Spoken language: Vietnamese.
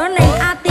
rớ nên a ti